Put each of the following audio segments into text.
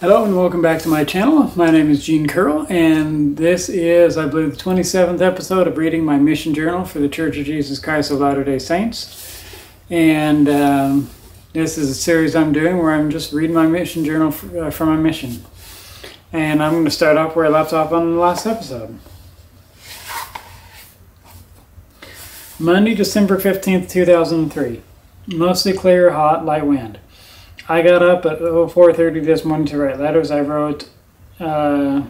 Hello and welcome back to my channel. My name is Gene Curl and this is, I believe, the 27th episode of reading my mission journal for the Church of Jesus Christ of Latter-day Saints. And um, this is a series I'm doing where I'm just reading my mission journal for, uh, for my mission. And I'm going to start off where I left off on the last episode. Monday, December 15th, 2003. Mostly clear, hot, light wind. I got up at 4.30 this morning to write letters. I wrote uh,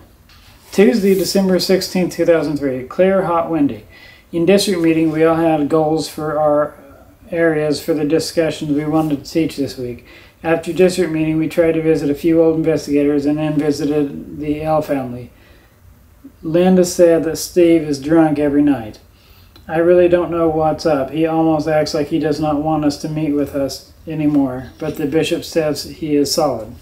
Tuesday, December 16, 2003. Clear, hot, windy. In district meeting, we all had goals for our areas for the discussions we wanted to teach this week. After district meeting, we tried to visit a few old investigators and then visited the L family. Linda said that Steve is drunk every night. I really don't know what's up. He almost acts like he does not want us to meet with us anymore, but the bishop says he is solid.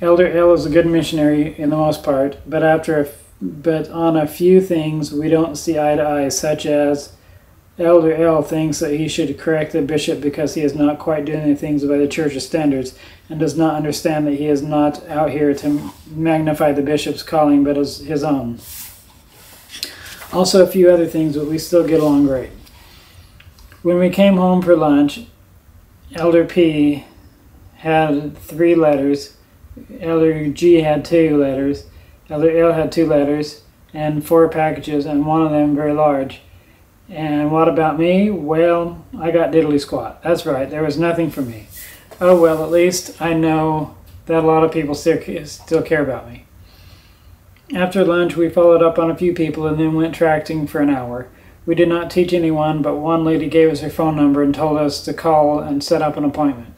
Elder L is a good missionary in the most part, but after a, but on a few things we don't see eye to eye, such as Elder L thinks that he should correct the bishop because he is not quite doing the things by the church's standards and does not understand that he is not out here to magnify the bishop's calling but his own. Also, a few other things, but we still get along great. When we came home for lunch, Elder P had three letters, Elder G had two letters, Elder L had two letters, and four packages, and one of them very large. And what about me? Well, I got diddly squat. That's right, there was nothing for me. Oh well, at least I know that a lot of people still, still care about me. After lunch, we followed up on a few people and then went tracting for an hour. We did not teach anyone, but one lady gave us her phone number and told us to call and set up an appointment.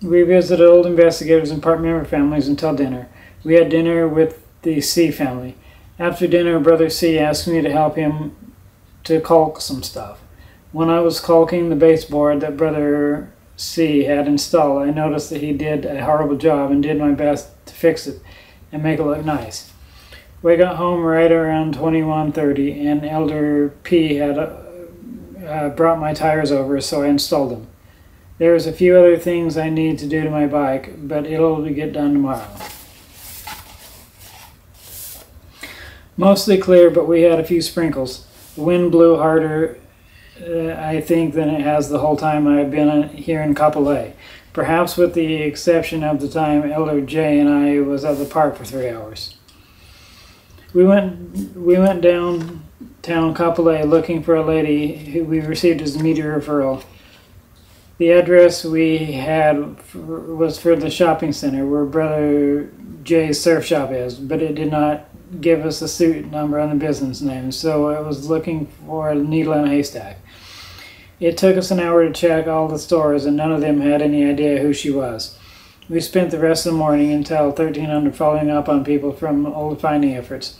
We visited old investigators and part member families until dinner. We had dinner with the C family. After dinner, Brother C asked me to help him to caulk some stuff. When I was caulking the baseboard that Brother C had installed, I noticed that he did a horrible job and did my best to fix it and make it look nice. We got home right around 21:30, and Elder P had uh, uh, brought my tires over, so I installed them. There's a few other things I need to do to my bike, but it'll get done tomorrow. Mostly clear, but we had a few sprinkles. The wind blew harder, uh, I think, than it has the whole time I've been here in Kapolei perhaps with the exception of the time Elder J and I was at the park for three hours. We went we went downtown Kapolei looking for a lady who we received as a media referral. The address we had for, was for the shopping center where Brother J's surf shop is, but it did not give us a suit number on the business name, so I was looking for a needle in a haystack. It took us an hour to check all the stores, and none of them had any idea who she was. We spent the rest of the morning until 1300 following up on people from old finding efforts.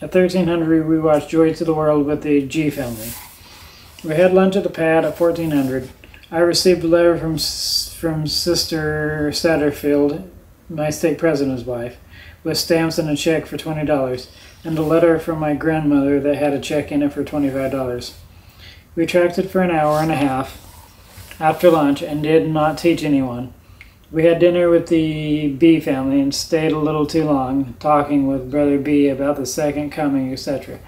At 1300, we watched Joy to the World with the G family. We had lunch at the pad at 1400. I received a letter from from Sister Satterfield, my stake president's wife, with stamps and a check for $20, and a letter from my grandmother that had a check in it for $25. We tracted for an hour and a half after lunch and did not teach anyone. We had dinner with the B family and stayed a little too long, talking with Brother B about the second coming, etc.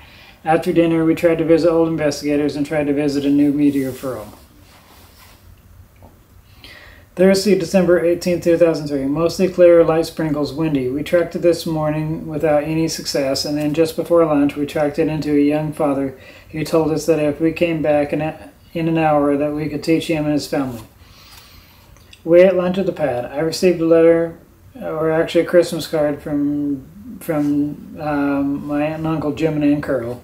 After dinner, we tried to visit old investigators and tried to visit a new media referral. Thursday, December 18, 2003. Mostly clear, light sprinkles, windy. We tracked it this morning without any success, and then just before lunch, we tracked it into a young father who told us that if we came back in an hour, that we could teach him and his family. We ate lunch at the pad. I received a letter, or actually a Christmas card from from um, my aunt and uncle Jim and Ann Curl.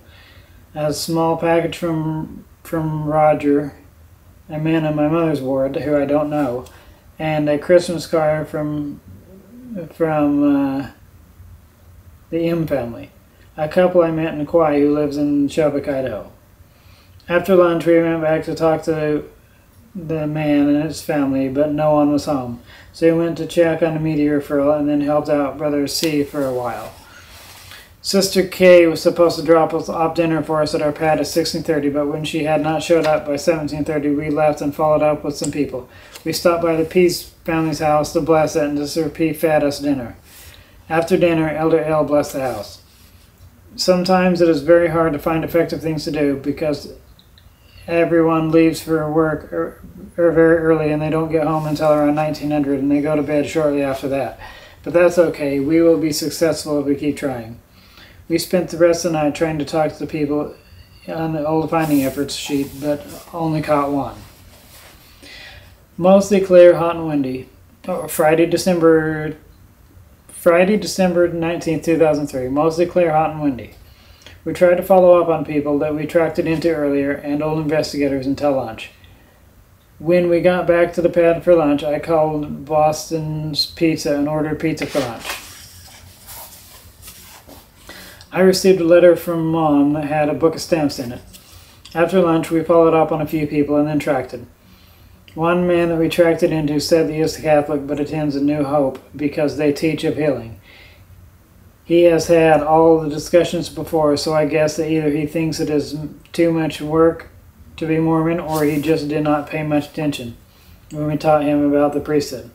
A small package from from Roger, a man in my mother's ward who I don't know, and a Christmas card from from uh, the M family a couple I met in Kauai who lives in Chubbuck, Idaho. After lunch, we went back to talk to the man and his family, but no one was home. So we went to check on the media referral and then helped out Brother C for a while. Sister K was supposed to drop us off dinner for us at our pad at 16:30, but when she had not showed up by 17:30, we left and followed up with some people. We stopped by the Peace family's house to bless it and to P fed us dinner. After dinner, Elder L blessed the house. Sometimes it is very hard to find effective things to do because everyone leaves for work or, or very early and they don't get home until around 1900 and they go to bed shortly after that. But that's okay. We will be successful if we keep trying. We spent the rest of the night trying to talk to the people on the old finding efforts sheet, but only caught one. Mostly clear, hot and windy. Oh, Friday, December Friday, December 19th, 2003. Mostly clear, hot and windy. We tried to follow up on people that we tracked it into earlier and old investigators until lunch. When we got back to the pad for lunch, I called Boston's Pizza and ordered pizza for lunch. I received a letter from Mom that had a book of stamps in it. After lunch, we followed up on a few people and then tracked it. One man that we tracked it into said he is Catholic but attends a New Hope because they teach of healing. He has had all the discussions before, so I guess that either he thinks it is too much work to be Mormon or he just did not pay much attention when we taught him about the priesthood.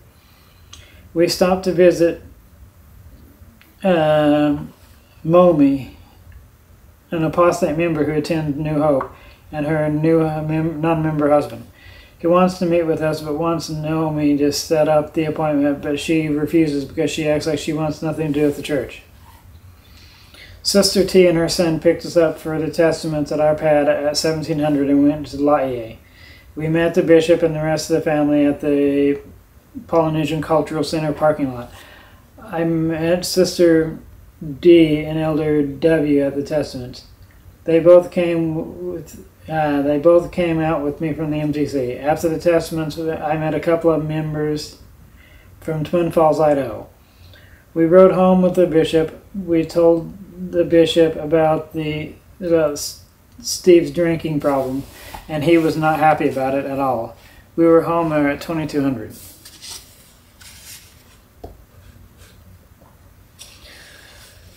We stopped to visit uh, Momi, an apostate member who attends New Hope, and her new uh, mem- non-member husband. He wants to meet with us, but wants Naomi to set up the appointment, but she refuses because she acts like she wants nothing to do with the church. Sister T and her son picked us up for the testaments at our pad at 1700 and went to Laie. We met the bishop and the rest of the family at the Polynesian Cultural Center parking lot. I met Sister D and Elder W at the testaments. They both came with uh, they both came out with me from the MTC. After the testaments, I met a couple of members from Twin Falls, Idaho. We rode home with the bishop. We told the bishop about the about Steve's drinking problem, and he was not happy about it at all. We were home there at 2200.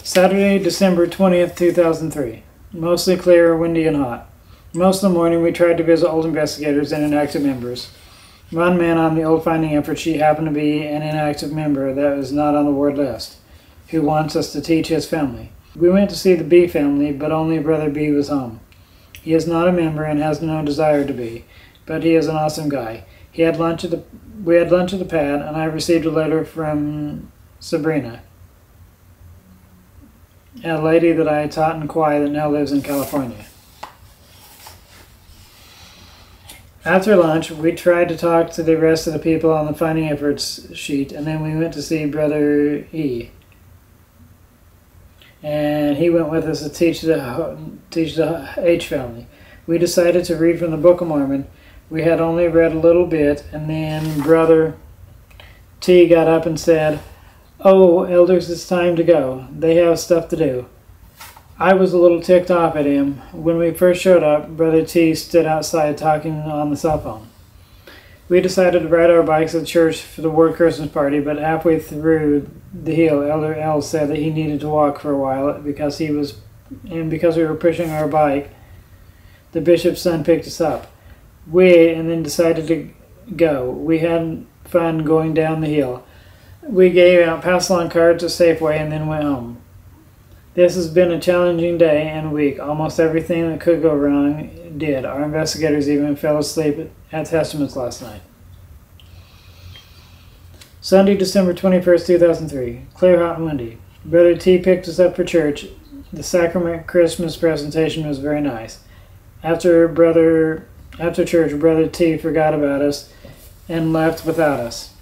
Saturday, December 20th, 2003. Mostly clear, windy, and hot. Most of the morning we tried to visit old investigators and inactive members. One man on the old finding effort she happened to be an inactive member that was not on the ward list, who wants us to teach his family. We went to see the B family, but only Brother B was home. He is not a member and has no desire to be, but he is an awesome guy. He had lunch at the we had lunch at the pad, and I received a letter from Sabrina, a lady that I taught in Kauai that now lives in California. After lunch, we tried to talk to the rest of the people on the finding efforts sheet, and then we went to see Brother E. And he went with us to teach the teach the H family. We decided to read from the Book of Mormon. We had only read a little bit, and then Brother T got up and said, "Oh, elders, it's time to go. They have stuff to do." I was a little ticked off at him. When we first showed up, Brother T stood outside talking on the cell phone. We decided to ride our bikes at church for the Ward Christmas party, but halfway through the hill, Elder L said that he needed to walk for a while because he was, and because we were pushing our bike, the bishop's son picked us up. We and then decided to go. We had fun going down the hill. We gave out pass along cards to Safeway and then went home. This has been a challenging day and week. Almost everything that could go wrong did. Our investigators even fell asleep at testaments last night. Sunday, December 21st, 2003. Clear, hot, and windy. Brother T picked us up for church. The sacrament Christmas presentation was very nice. After brother after church, Brother T forgot about us and left without us.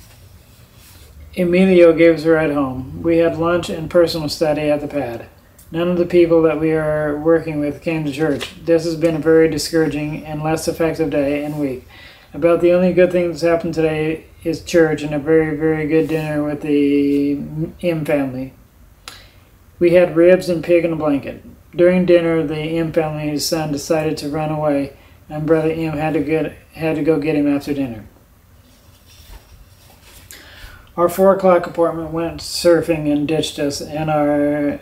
Emilio gave us a ride home. We had lunch and personal study at the pad. None of the people that we are working with came to church. This has been a very discouraging and less effective day and week. About the only good thing that's happened today is church and a very, very good dinner with the M family. We had ribs and pig in a blanket. During dinner, the M family's son decided to run away, and Brother M had to get had to go get him after dinner. Our four o'clock appointment went surfing and ditched us, and our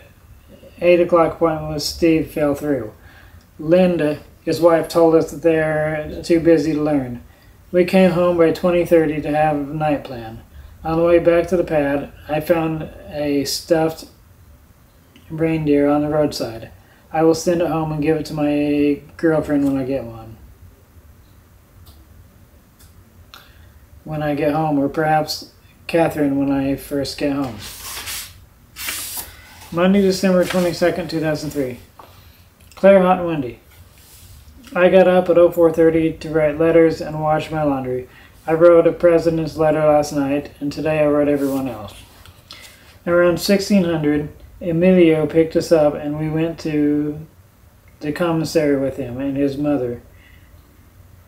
8 o'clock appointment with Steve fell through. Linda, his wife, told us that they're too busy to learn. We came home by 2030 to have a night plan. On the way back to the pad, I found a stuffed reindeer on the roadside. I will send it home and give it to my girlfriend when I get one. When I get home, or perhaps Catherine when I first get home. Monday, December 22nd, 2003. Clear, hot, and windy. I got up at 0430 to write letters and wash my laundry. I wrote a president's letter last night, and today I wrote everyone else. Around 1600, Emilio picked us up, and we went to the commissary with him and his mother.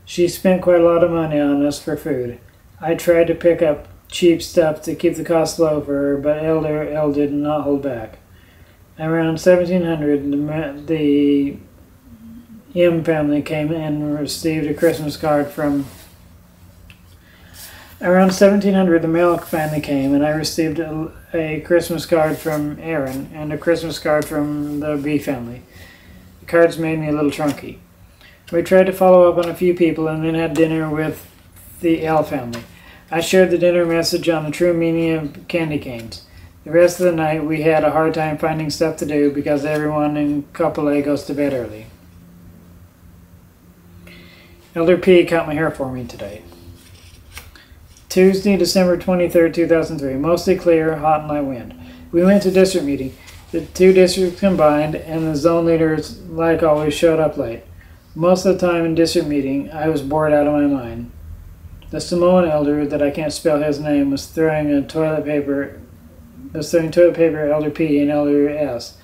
She spent quite a lot of money on us for food. I tried to pick up cheap stuff to keep the cost low for her, but Elder L did not hold back. Around 1700, the, the M family came and received a Christmas card from. Around 1700, the Malek family came, and I received a, a Christmas card from Aaron and a Christmas card from the B family. The cards made me a little trunky. We tried to follow up on a few people and then had dinner with the L family. I shared the dinner message on the true meaning of candy canes. The rest of the night we had a hard time finding stuff to do because everyone in A goes to bed early. Elder P cut my hair for me today. Tuesday, December 23rd, 2003. Mostly clear, hot and light wind. We went to district meeting. The two districts combined, and the zone leaders, like always, showed up late. Most of the time in district meeting, I was bored out of my mind. The Samoan elder, that I can't spell his name, was throwing a toilet paper, was throwing toilet paper at Elder P and Elder S.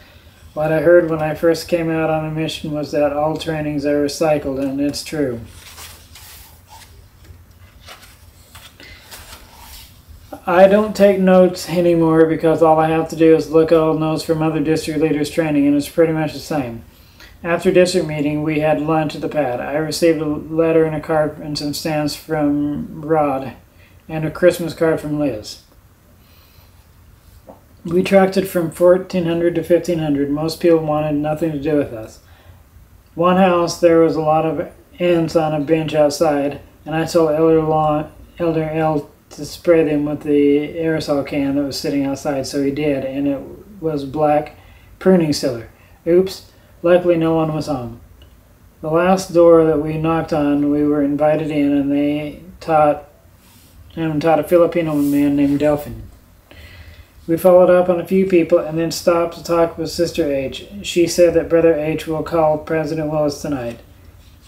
What I heard when I first came out on a mission was that all trainings are recycled, and it's true. I don't take notes anymore because all I have to do is look all notes from other district leaders training and it's pretty much the same. After district meeting, we had lunch at the pad. I received a letter and a card and some stamps from Rod and a Christmas card from Liz. We tracked it from 1400 to 1500. Most people wanted nothing to do with us. One house, there was a lot of ants on a bench outside, and I told Elder, Law, Elder L to spray them with the aerosol can that was sitting outside, so he did, and it was black pruning sealer. Oops, luckily no one was home. The last door that we knocked on, we were invited in, and they taught and taught a Filipino man named Delphin. We followed up on a few people and then stopped to talk with Sister H. She said that Brother H will call President Willis tonight.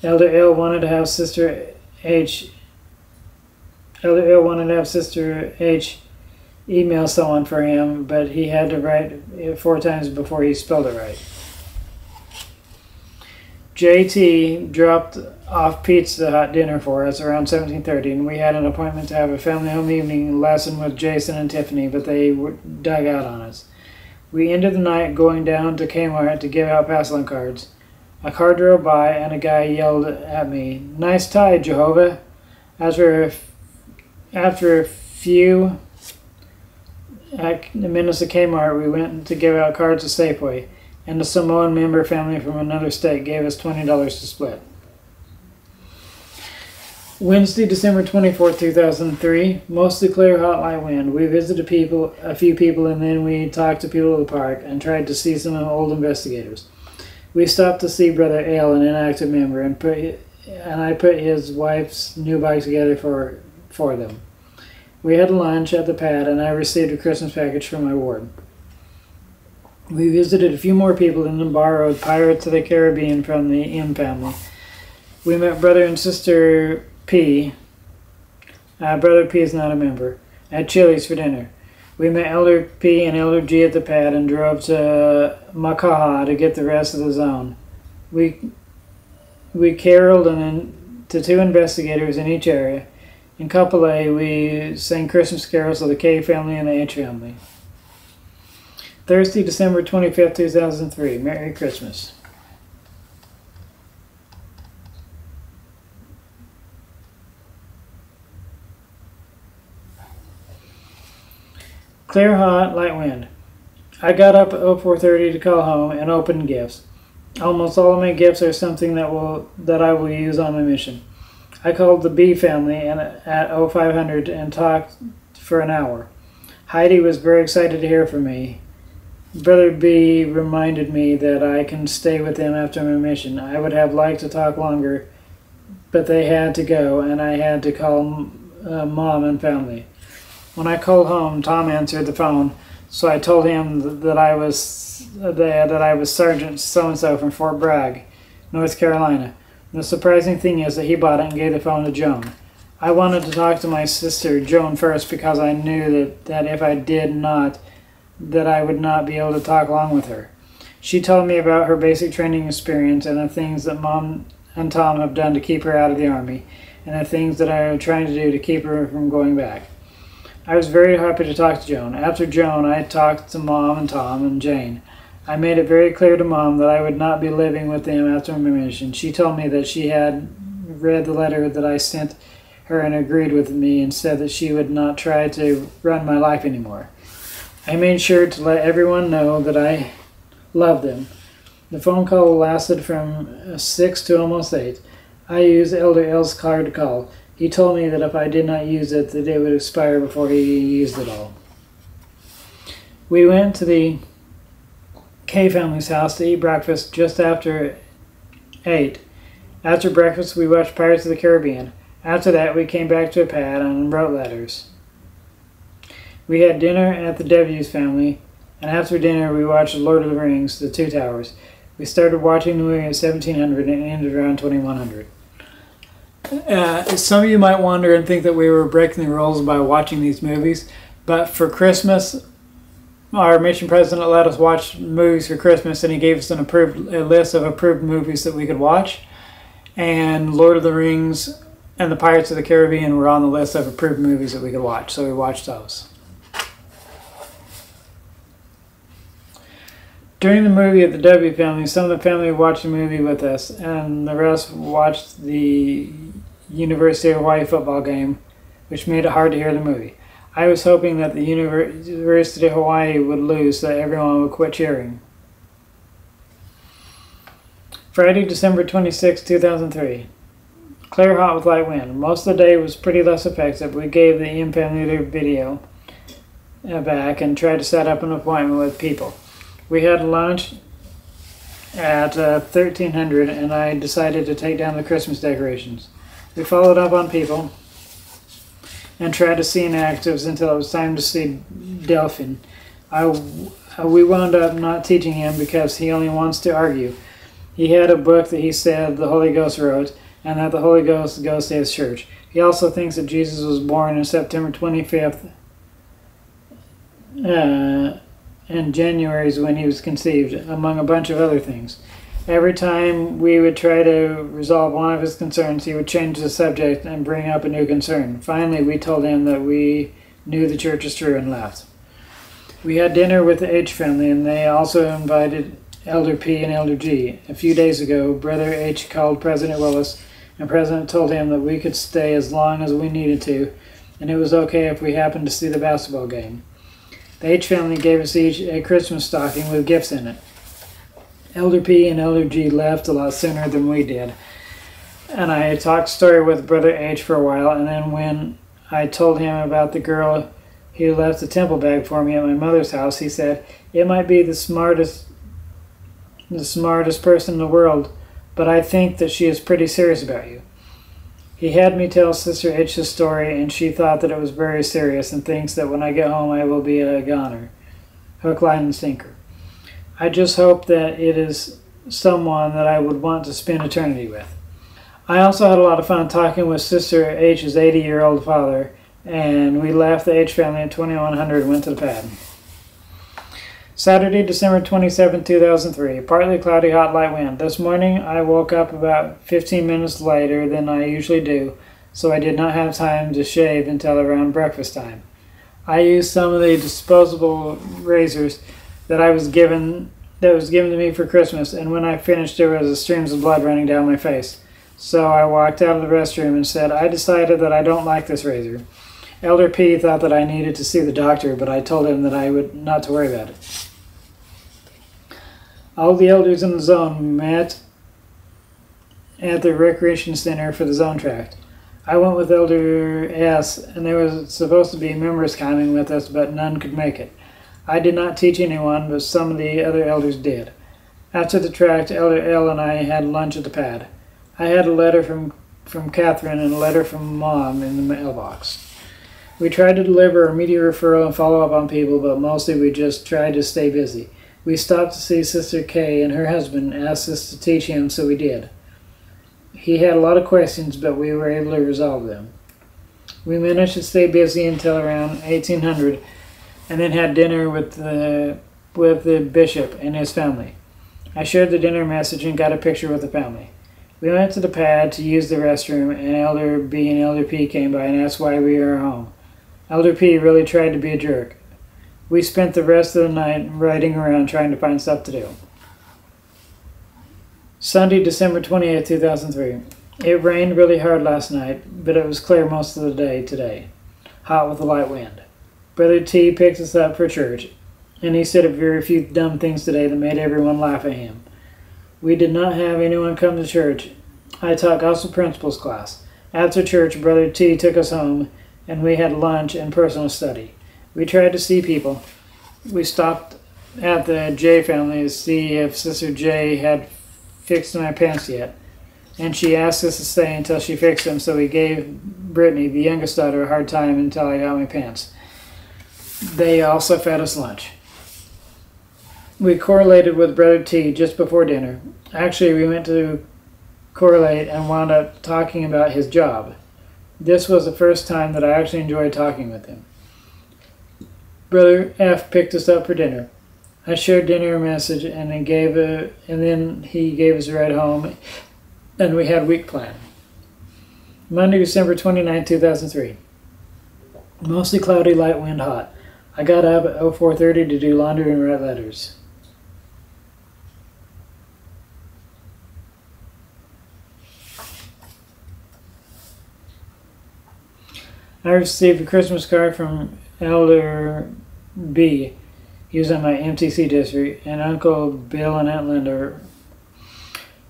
Elder L wanted to have Sister H Elder L wanted to have Sister H email someone for him, but he had to write it four times before he spelled it right. JT dropped off Pizza Hut dinner for us around 17:30, and we had an appointment to have a family home evening lesson with Jason and Tiffany, but they dug out on us. We ended the night going down to Kmart to give out pass-along cards. A car drove by, and a guy yelled at me, "Nice tie, Jehovah!" After a, after a few minutes at Kmart, we went to give out cards to Safeway and a Samoan member family from another state gave us $20 to split. Wednesday, December 24, 2003, mostly clear, hot, light wind. We visited people, a few people, and then we talked to people at the park and tried to see some old investigators. We stopped to see Brother Ale, an inactive member, and put and I put his wife's new bike together for for them. We had lunch at the pad, and I received a Christmas package from my ward. We visited a few more people and then borrowed Pirates of the Caribbean from the M family. We met brother and sister P. Uh, brother P is not a member. At Chili's for dinner. We met Elder P and Elder G at the pad and drove to Makaha to get the rest of the zone. We we caroled and then to two investigators in each area. In A, we sang Christmas carols of the K family and the H family. Thursday, December 25th, 2003. Merry Christmas. Clear, hot, light wind. I got up at 0430 to call home and open gifts. Almost all of my gifts are something that will that I will use on my mission. I called the B family and at 0500 and talked for an hour. Heidi was very excited to hear from me. Brother B reminded me that I can stay with them after my mission. I would have liked to talk longer, but they had to go, and I had to call uh, mom and family. When I called home, Tom answered the phone, so I told him that I was that, that I was Sergeant so and so from Fort Bragg, North Carolina. The surprising thing is that he bought it and gave the phone to Joan. I wanted to talk to my sister Joan first because I knew that, that if I did not, that I would not be able to talk long with her. She told me about her basic training experience and the things that Mom and Tom have done to keep her out of the Army, and the things that I am trying to do to keep her from going back. I was very happy to talk to Joan. After Joan, I talked to Mom and Tom and Jane. I made it very clear to Mom that I would not be living with them after my mission. She told me that she had read the letter that I sent her and agreed with me and said that she would not try to run my life anymore. I made sure to let everyone know that I loved them. The phone call lasted from 6 to almost 8. I used Elder L's card to call. He told me that if I did not use it, that it would expire before he used it all. We went to the K family's house to eat breakfast just after 8. After breakfast, we watched Pirates of the Caribbean. After that, we came back to a pad and wrote letters. We had dinner at the W's family, and after dinner, we watched Lord of the Rings, The Two Towers. We started watching the movie at 1700 and ended around 2100. Uh, some of you might wonder and think that we were breaking the rules by watching these movies, but for Christmas, our mission president let us watch movies for Christmas, and he gave us an approved a list of approved movies that we could watch. And Lord of the Rings and the Pirates of the Caribbean were on the list of approved movies that we could watch, so we watched those. During the movie at the W family, some of the family watched the movie with us, and the rest watched the University of Hawaii football game, which made it hard to hear the movie. I was hoping that the University of Hawaii would lose so that everyone would quit cheering. Friday, December 26, 2003. Clear hot with light wind. Most of the day was pretty less effective. We gave the EM family video back and tried to set up an appointment with people. We had lunch at uh, 1300 and I decided to take down the Christmas decorations. We followed up on people and tried to see inactives until it was time to see Delphin. I, we wound up not teaching him because he only wants to argue. He had a book that he said the Holy Ghost wrote and that the Holy Ghost goes to his church. He also thinks that Jesus was born on September 25th. Uh, and January is when he was conceived, among a bunch of other things. Every time we would try to resolve one of his concerns, he would change the subject and bring up a new concern. Finally, we told him that we knew the church is true and left. We had dinner with the H family, and they also invited Elder P and Elder G. A few days ago, Brother H called President Willis, and President told him that we could stay as long as we needed to, and it was okay if we happened to see the basketball game. The H family gave us each a Christmas stocking with gifts in it. Elder P and Elder G left a lot sooner than we did. And I talked story with Brother H for a while, and then when I told him about the girl who left a temple bag for me at my mother's house, he said, It might be the smartest the smartest person in the world, but I think that she is pretty serious about you. He had me tell Sister H story, and she thought that it was very serious and thinks that when I get home I will be a goner. Hook, line, and sinker. I just hope that it is someone that I would want to spend eternity with. I also had a lot of fun talking with Sister H's 80 year old father, and we left the H family at 2100 and went to the pad. Saturday, December 27, 2003. Partly cloudy, hot, light wind. This morning I woke up about 15 minutes later than I usually do, so I did not have time to shave until around breakfast time. I used some of the disposable razors that I was given that was given to me for Christmas, and when I finished there was streams of blood running down my face. So I walked out of the restroom and said, I decided that I don't like this razor. Elder P thought that I needed to see the doctor, but I told him that I would not to worry about it. All the elders in the zone met at the recreation center for the zone tract. I went with Elder S, and there was supposed to be members coming with us, but none could make it. I did not teach anyone, but some of the other elders did. After the tract, Elder L and I had lunch at the pad. I had a letter from, from Catherine and a letter from Mom in the mailbox. We tried to deliver immediate referral and follow up on people, but mostly we just tried to stay busy. We stopped to see Sister Kay and her husband asked us to teach him, so we did. He had a lot of questions, but we were able to resolve them. We managed to stay busy until around 1800 and then had dinner with the, with the bishop and his family. I shared the dinner message and got a picture with the family. We went to the pad to use the restroom, and Elder B and Elder P came by and asked why we were home. Elder P really tried to be a jerk. We spent the rest of the night riding around trying to find stuff to do. Sunday, December 28, 2003. It rained really hard last night, but it was clear most of the day today, hot with a light wind. Brother T picked us up for church, and he said a very few dumb things today that made everyone laugh at him. We did not have anyone come to church. I taught gospel principles class. After church, Brother T took us home, and we had lunch and personal study. We tried to see people. We stopped at the J family to see if Sister J had fixed my pants yet, and she asked us to stay until she fixed them, so we gave Brittany, the youngest daughter, a hard time until I got my pants. They also fed us lunch. We correlated with Brother T just before dinner. Actually, we went to correlate and wound up talking about his job. This was the first time that I actually enjoyed talking with him. Brother F picked us up for dinner. I shared dinner message and then gave a, and then he gave us a ride home, and we had week plan. Monday, December 29, 2003. Mostly cloudy, light wind, hot. I got up at 0430 to do laundry and write letters. I received a Christmas card from Elder B. He was in my MTC district, and Uncle Bill and Aunt Linda.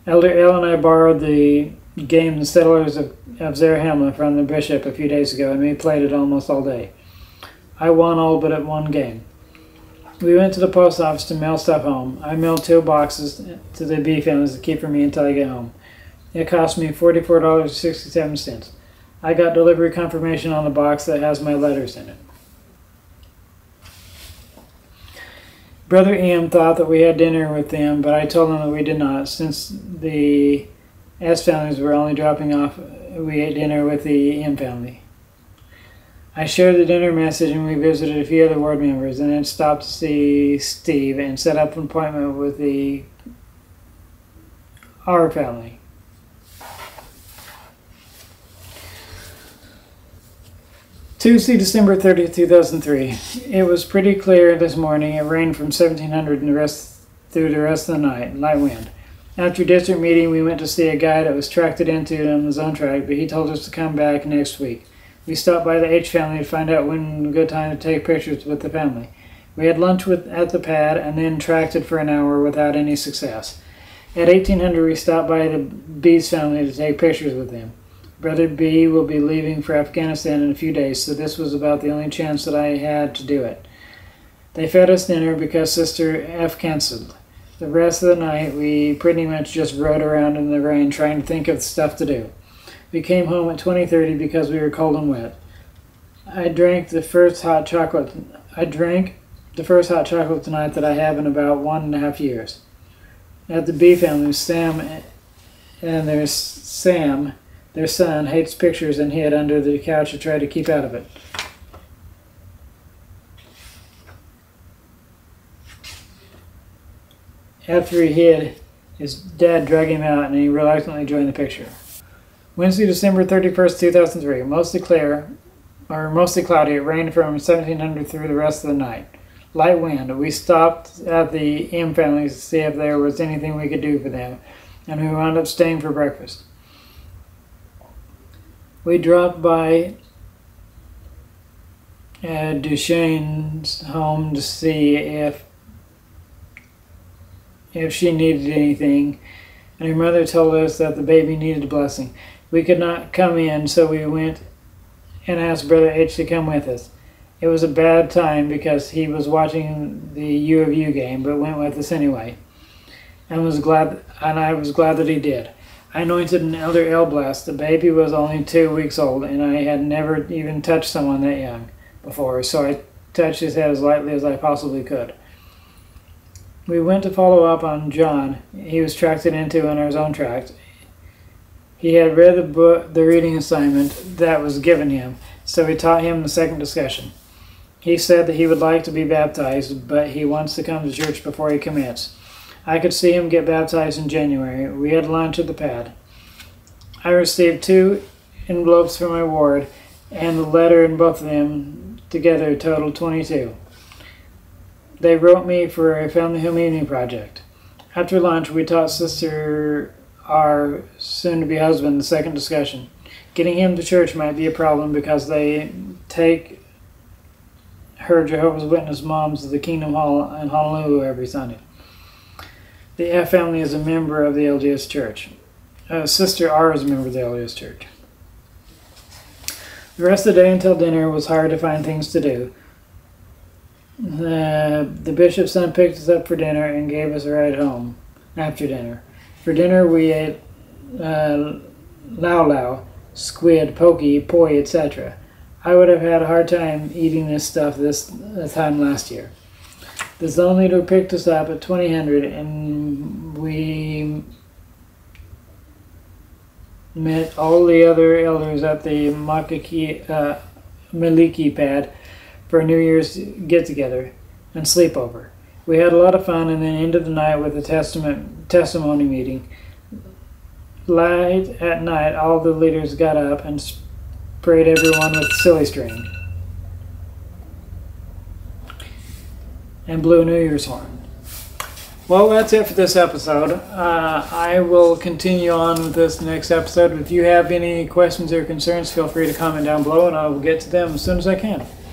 Elder L and I borrowed the game The Settlers of, of Zarahemla from the bishop a few days ago, and we played it almost all day. I won all but at one game. We went to the post office to mail stuff home. I mailed two boxes to the B families to keep for me until I get home. It cost me $44.67. I got delivery confirmation on the box that has my letters in it. Brother Ian thought that we had dinner with them, but I told him that we did not. Since the S families were only dropping off, we ate dinner with the M family. I shared the dinner message and we visited a few other ward members and then stopped to see Steve and set up an appointment with the R family. Tuesday, December 30th, 2003. It was pretty clear this morning. It rained from 1700 and the rest through the rest of the night, light wind. After district meeting, we went to see a guy that was tracted into on the zone track, but he told us to come back next week. We stopped by the H family to find out when a good time to take pictures with the family. We had lunch with at the pad and then tracted for an hour without any success. At 1800, we stopped by the B's family to take pictures with them. Brother B will be leaving for Afghanistan in a few days, so this was about the only chance that I had to do it. They fed us dinner because Sister F canceled. The rest of the night, we pretty much just rode around in the rain trying to think of stuff to do. We came home at 20:30 because we were cold and wet. I drank the first hot chocolate. I drank the first hot chocolate tonight that I have in about one and a half years. At the B family, Sam and there's Sam their son hates pictures and hid under the couch to try to keep out of it. After he hid, his dad dragged him out and he reluctantly joined the picture. Wednesday, December 31st, 2003. Mostly clear, or mostly cloudy. It rained from 1700 through the rest of the night. Light wind. We stopped at the M family to see if there was anything we could do for them, and we wound up staying for breakfast we dropped by uh, Duchesne's home to see if if she needed anything, and her mother told us that the baby needed a blessing. We could not come in, so we went and asked Brother H to come with us. It was a bad time because he was watching the U of U game, but went with us anyway, and was glad, and I was glad that he did. I anointed an elder L blast. The baby was only two weeks old, and I had never even touched someone that young before, so I touched his head as lightly as I possibly could. We went to follow up on John. He was tracked into in our zone tract. He had read the book, the reading assignment that was given him, so we taught him the second discussion. He said that he would like to be baptized, but he wants to come to church before he commits. I could see him get baptized in January. We had lunch at the pad. I received two envelopes from my ward, and the letter in both of them together totaled 22. They wrote me for a family home project. After lunch, we taught Sister our soon to be husband the second discussion. Getting him to church might be a problem because they take her Jehovah's Witness moms to the Kingdom Hall in Honolulu every Sunday. The F family is a member of the LDS Church. Uh, Sister R is a member of the LDS Church. The rest of the day until dinner was hard to find things to do. The bishop's son picked us up for dinner and gave us a ride home after dinner. For dinner, we ate uh, lau lau, squid, poke, poi, etc. I would have had a hard time eating this stuff this time last year. The zone leader picked us up at 2000 and we met all the other elders at the Makaki, uh, Maliki pad for New Year's get together and sleepover. We had a lot of fun and then ended the night with a testament testimony meeting. Late at night, all the leaders got up and sprayed everyone with silly string. And blew New Year's horn. Well, that's it for this episode. Uh, I will continue on with this next episode. If you have any questions or concerns, feel free to comment down below and I will get to them as soon as I can.